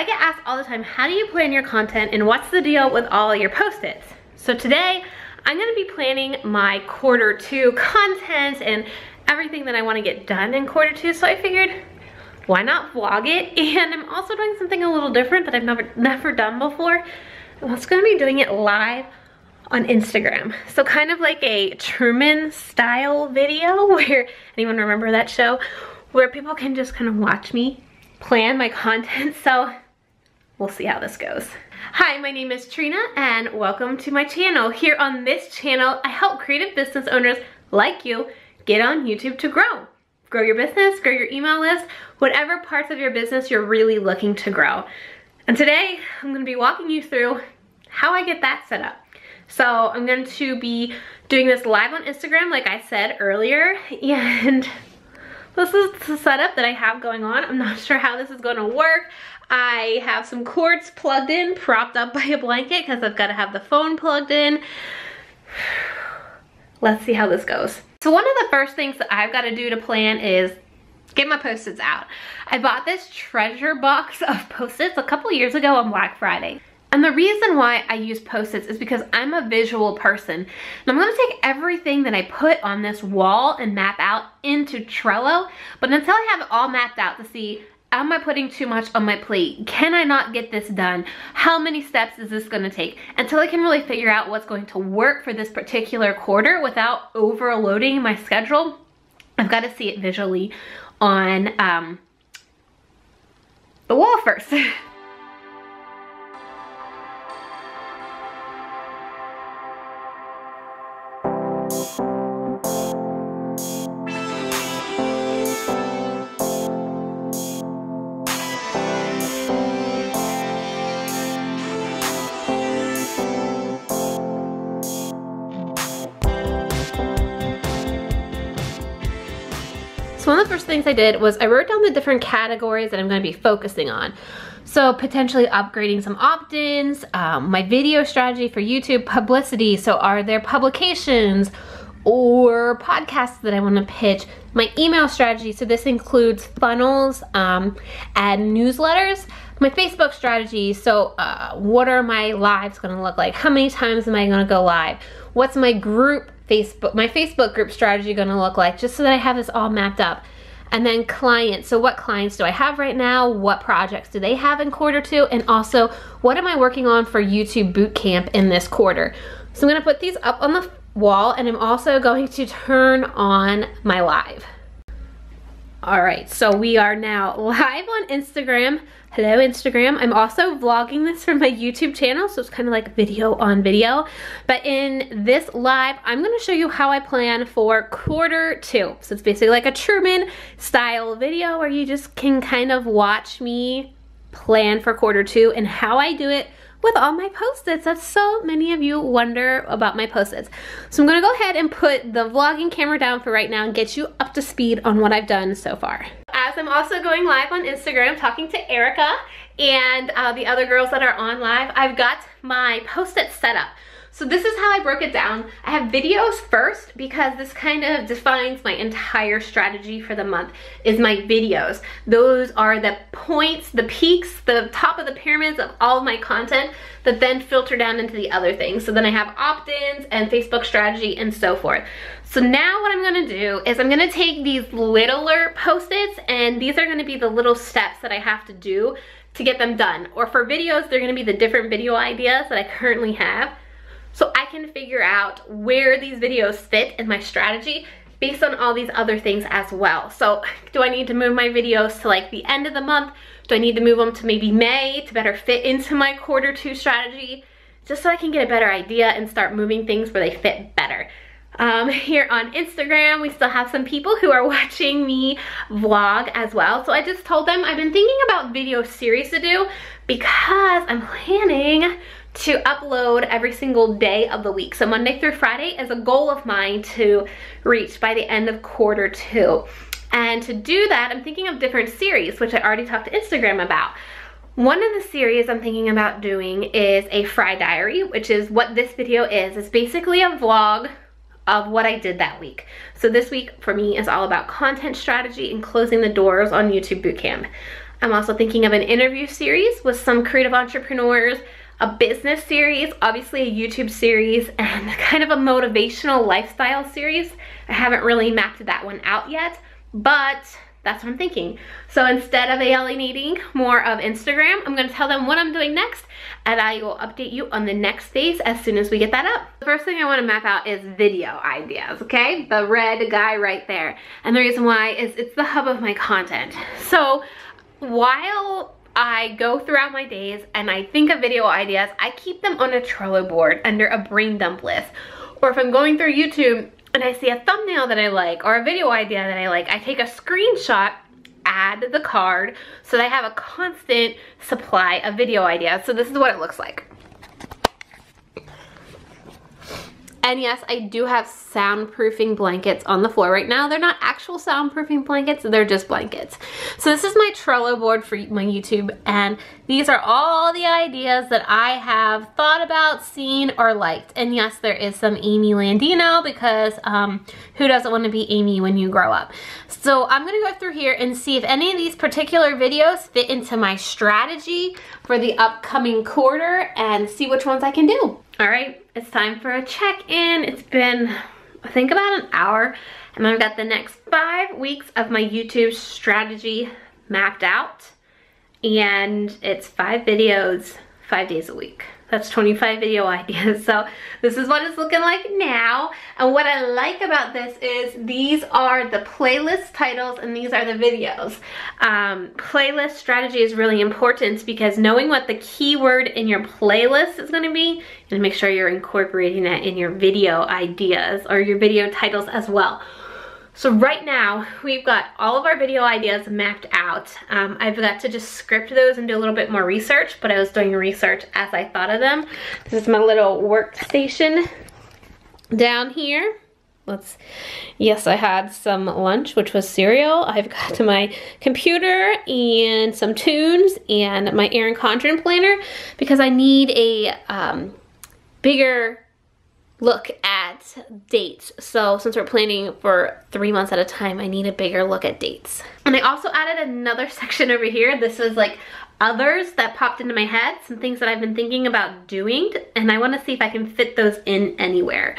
I get asked all the time, how do you plan your content and what's the deal with all your post-its? So today, I'm gonna be planning my quarter two content and everything that I wanna get done in quarter two. So I figured, why not vlog it? And I'm also doing something a little different that I've never, never done before. I'm also gonna be doing it live on Instagram. So kind of like a Truman style video where, anyone remember that show? Where people can just kind of watch me plan my content. So we'll see how this goes. Hi, my name is Trena and welcome to my channel. Here on this channel, I help creative business owners like you get on YouTube to grow. Grow your business, grow your email list, whatever parts of your business you're really looking to grow. And today, I'm gonna be walking you through how I get that set up. So I'm going to be doing this live on Instagram like I said earlier and this is the setup that I have going on. I'm not sure how this is going to work. I have some cords plugged in, propped up by a blanket because I've got to have the phone plugged in. Let's see how this goes. So one of the first things that I've got to do to plan is get my post-its out. I bought this treasure box of post-its a couple years ago on Black Friday. And the reason why I use post-its is because I'm a visual person. And I'm gonna take everything that I put on this wall and map out into Trello. But until I have it all mapped out to see, am I putting too much on my plate? Can I not get this done? How many steps is this gonna take? Until I can really figure out what's going to work for this particular quarter without overloading my schedule, I've gotta see it visually on um, the wall first. One of the first things I did was I wrote down the different categories that I'm gonna be focusing on. So potentially upgrading some opt-ins, um, my video strategy for YouTube, publicity. So are there publications or podcasts that I wanna pitch? My email strategy, so this includes funnels um, and newsletters. My Facebook strategy, so uh, what are my lives gonna look like? How many times am I gonna go live? What's my group Facebook, my Facebook group strategy gonna look like, just so that I have this all mapped up. And then clients, so what clients do I have right now? What projects do they have in quarter two? And also, what am I working on for YouTube Bootcamp in this quarter? So I'm gonna put these up on the wall and I'm also going to turn on my live. All right, so we are now live on Instagram. Hello, Instagram. I'm also vlogging this from my YouTube channel, so it's kind of like video on video. But in this live, I'm gonna show you how I plan for quarter two. So it's basically like a Truman style video where you just can kind of watch me plan for quarter two and how I do it with all my post-its. That's so many of you wonder about my post-its. So I'm gonna go ahead and put the vlogging camera down for right now and get you up to speed on what I've done so far. As I'm also going live on Instagram talking to Erica and uh, the other girls that are on live, I've got my post-its set up. So this is how I broke it down. I have videos first because this kind of defines my entire strategy for the month is my videos. Those are the points, the peaks, the top of the pyramids of all of my content that then filter down into the other things. So then I have opt-ins and Facebook strategy and so forth. So now what I'm gonna do is I'm gonna take these littler post-its and these are gonna be the little steps that I have to do to get them done. Or for videos, they're gonna be the different video ideas that I currently have so I can figure out where these videos fit in my strategy based on all these other things as well. So do I need to move my videos to like the end of the month? Do I need to move them to maybe May to better fit into my quarter two strategy? Just so I can get a better idea and start moving things where they fit better. Um, here on Instagram, we still have some people who are watching me vlog as well. So I just told them I've been thinking about video series to do because I'm planning to upload every single day of the week. So Monday through Friday is a goal of mine to reach by the end of quarter two. And to do that, I'm thinking of different series, which I already talked to Instagram about. One of the series I'm thinking about doing is a Fry Diary, which is what this video is. It's basically a vlog of what I did that week. So this week for me is all about content strategy and closing the doors on YouTube Bootcamp. I'm also thinking of an interview series with some creative entrepreneurs, a business series, obviously a YouTube series, and kind of a motivational lifestyle series. I haven't really mapped that one out yet, but that's what I'm thinking. So instead of alienating more of Instagram, I'm gonna tell them what I'm doing next and I will update you on the next phase as soon as we get that up. The first thing I wanna map out is video ideas, okay? The red guy right there. And the reason why is it's the hub of my content. So while I go throughout my days and I think of video ideas, I keep them on a Trello board under a brain dump list. Or if I'm going through YouTube and I see a thumbnail that I like or a video idea that I like, I take a screenshot add the card so that I have a constant supply of video ideas. So this is what it looks like. And yes, I do have soundproofing blankets on the floor right now. They're not actual soundproofing blankets, they're just blankets. So this is my Trello board for my YouTube and these are all the ideas that I have thought about, seen, or liked. And yes, there is some Amy Landino because um, who doesn't want to be Amy when you grow up? So I'm gonna go through here and see if any of these particular videos fit into my strategy for the upcoming quarter and see which ones I can do. All right, it's time for a check-in. It's been, I think about an hour, and I've got the next five weeks of my YouTube strategy mapped out, and it's five videos, five days a week. That's 25 video ideas. So this is what it's looking like now. And what I like about this is these are the playlist titles and these are the videos. Um, playlist strategy is really important because knowing what the keyword in your playlist is gonna be, and make sure you're incorporating that in your video ideas or your video titles as well. So right now, we've got all of our video ideas mapped out. Um, I've got to just script those and do a little bit more research, but I was doing research as I thought of them. This is my little workstation down here. Let's, yes, I had some lunch, which was cereal. I've got to my computer and some tunes and my Erin Condren planner because I need a um, bigger look at dates. So since we're planning for three months at a time, I need a bigger look at dates. And I also added another section over here. This was like others that popped into my head, some things that I've been thinking about doing, and I wanna see if I can fit those in anywhere.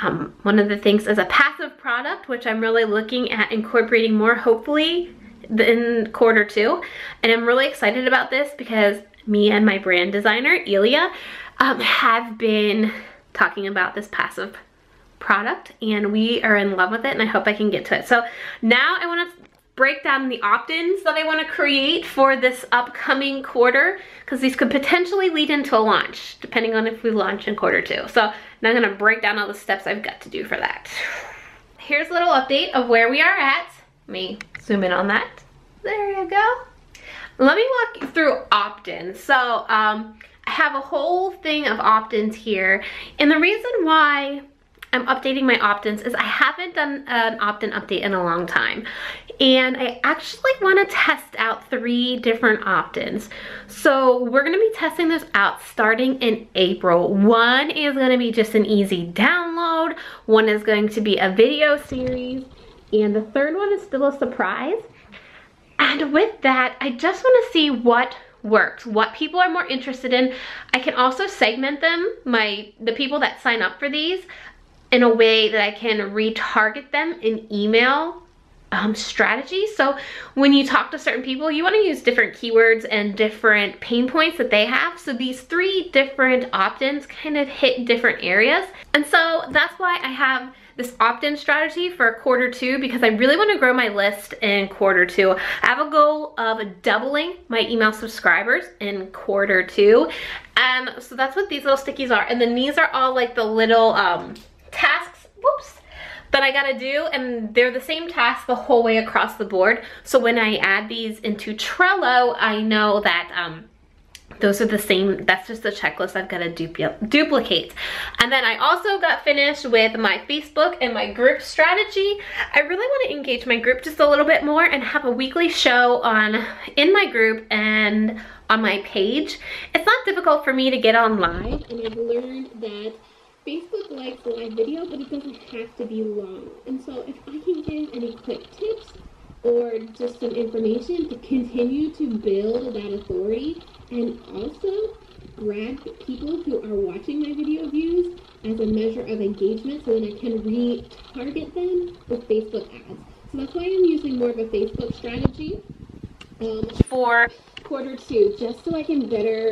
Um, one of the things is a passive product, which I'm really looking at incorporating more, hopefully, in quarter two. And I'm really excited about this because me and my brand designer, Elia, um, have been talking about this passive product and we are in love with it and I hope I can get to it. So now I wanna break down the opt-ins that I wanna create for this upcoming quarter because these could potentially lead into a launch depending on if we launch in quarter two. So now I'm gonna break down all the steps I've got to do for that. Here's a little update of where we are at. Let me zoom in on that. There you go. Let me walk you through opt-ins. So um, have a whole thing of opt-ins here. And the reason why I'm updating my opt-ins is I haven't done an opt-in update in a long time. And I actually wanna test out three different opt-ins. So we're gonna be testing this out starting in April. One is gonna be just an easy download. One is going to be a video series. And the third one is still a surprise. And with that, I just wanna see what works, what people are more interested in. I can also segment them, my the people that sign up for these, in a way that I can retarget them in email um, strategy. So when you talk to certain people, you want to use different keywords and different pain points that they have. So these three different opt-ins kind of hit different areas. And so that's why I have this opt-in strategy for quarter two because I really want to grow my list in quarter two. I have a goal of doubling my email subscribers in quarter two. And so that's what these little stickies are. And then these are all like the little um, tasks, that I gotta do and they're the same task the whole way across the board. So when I add these into Trello, I know that um, those are the same, that's just the checklist I've got to dupl duplicate. And then I also got finished with my Facebook and my group strategy. I really want to engage my group just a little bit more and have a weekly show on in my group and on my page. It's not difficult for me to get online and I've learned that Facebook likes live video, but it doesn't have to be long. And so if I can give any quick tips or just some information to continue to build that authority and also grab people who are watching my video views as a measure of engagement so then I can retarget them with Facebook ads. So that's why I'm using more of a Facebook strategy um, for quarter two, just so I can better